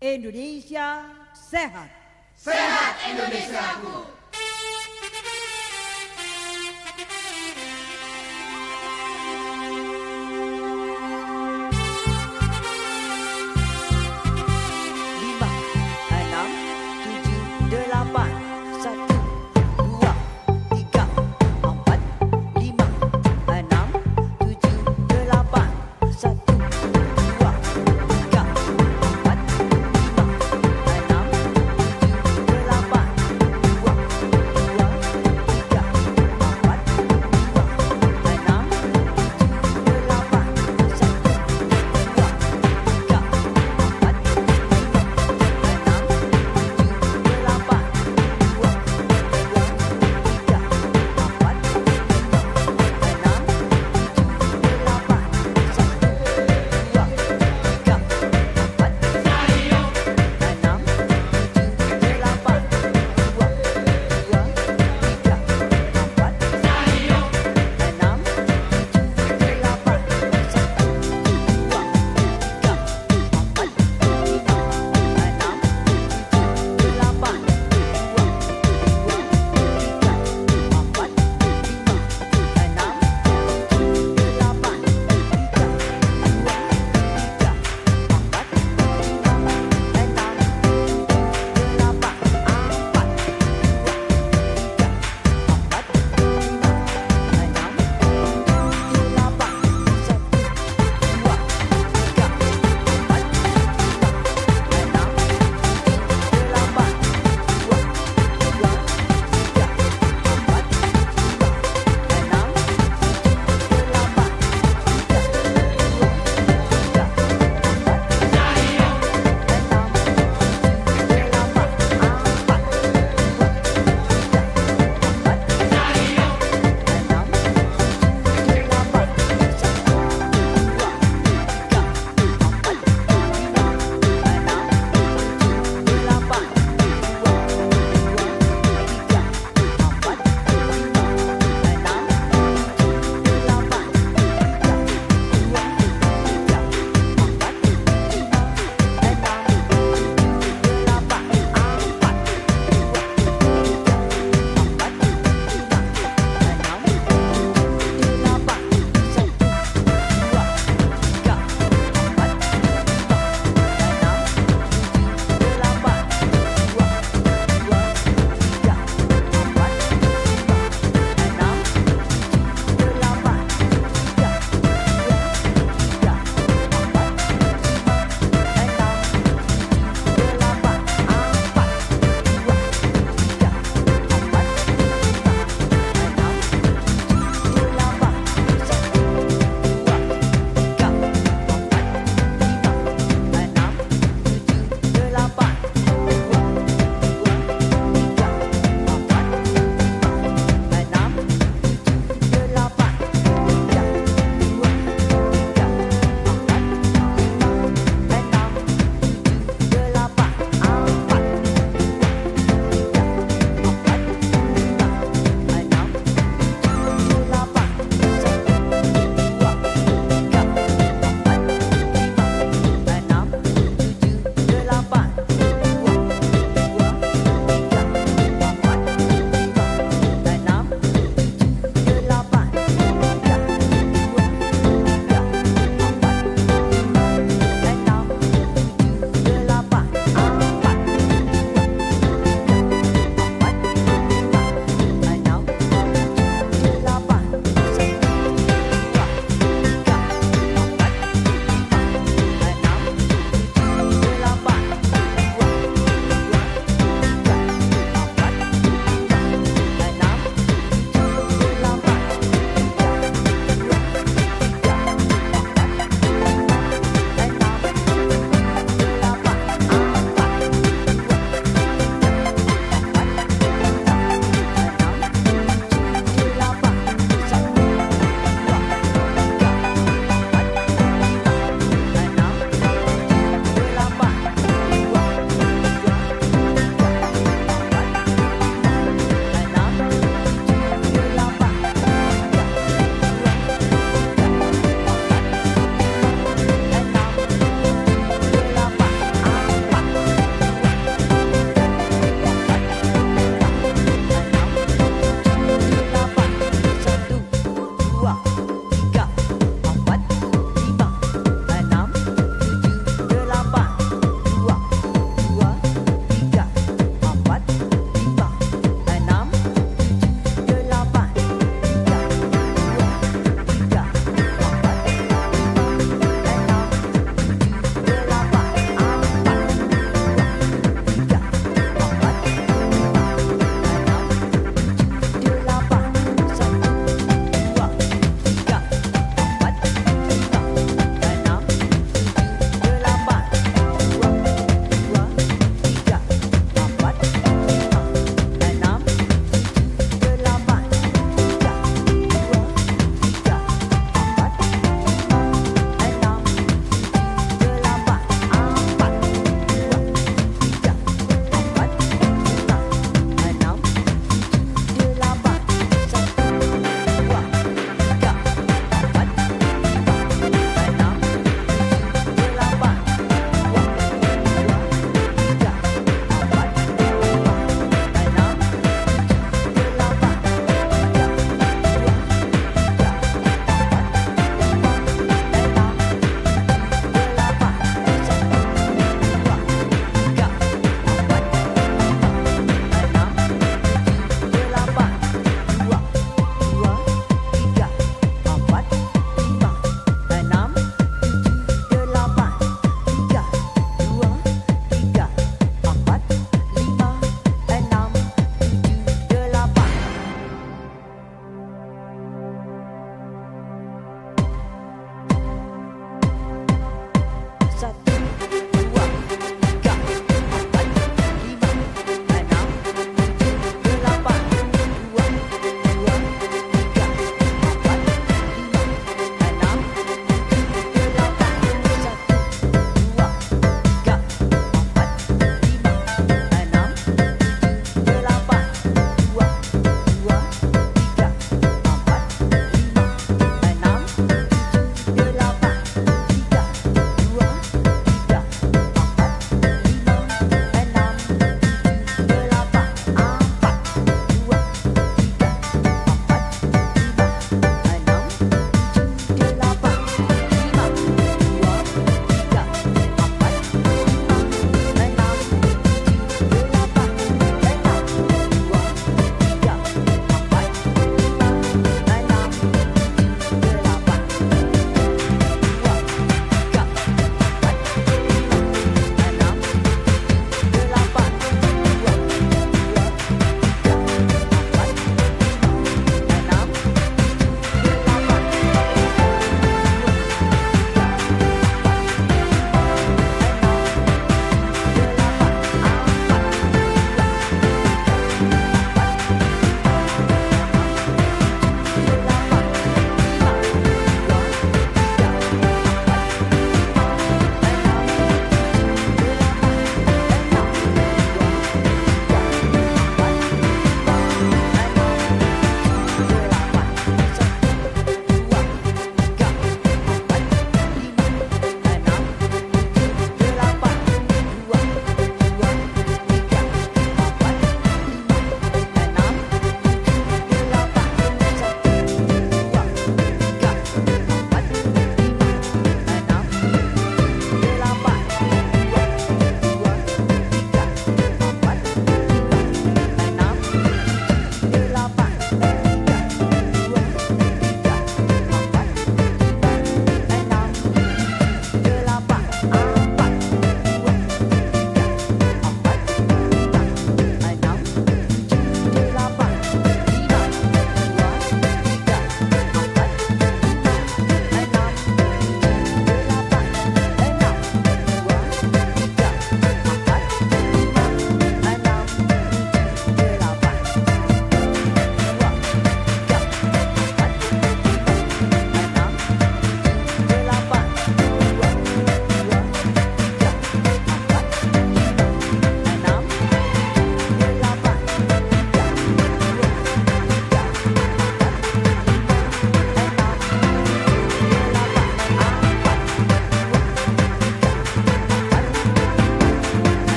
Indonesia sehat. Sehat Indonesiaku.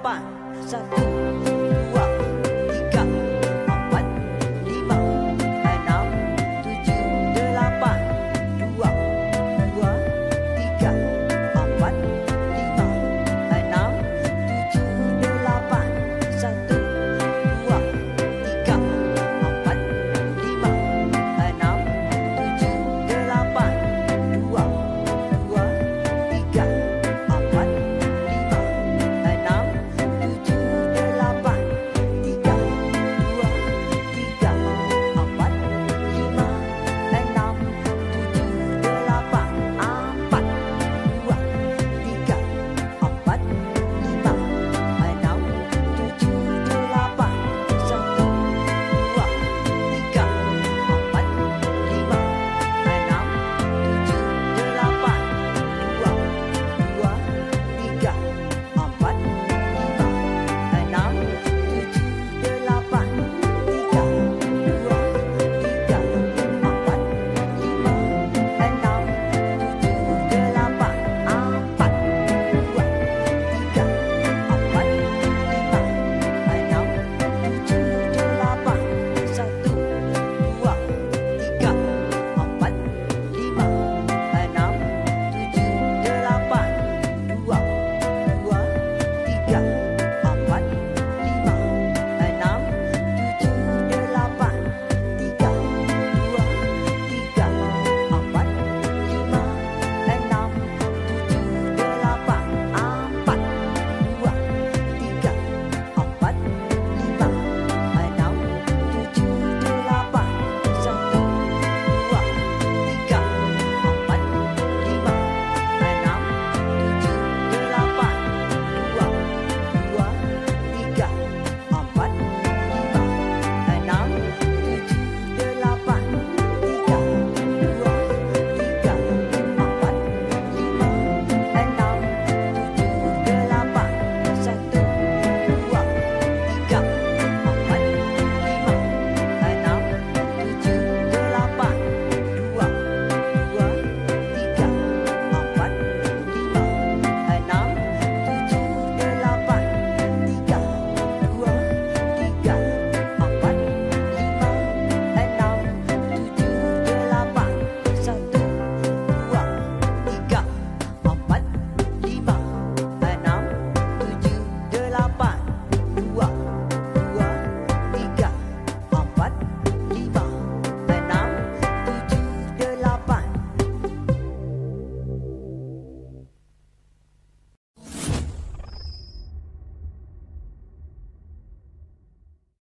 One, two. dua, じ。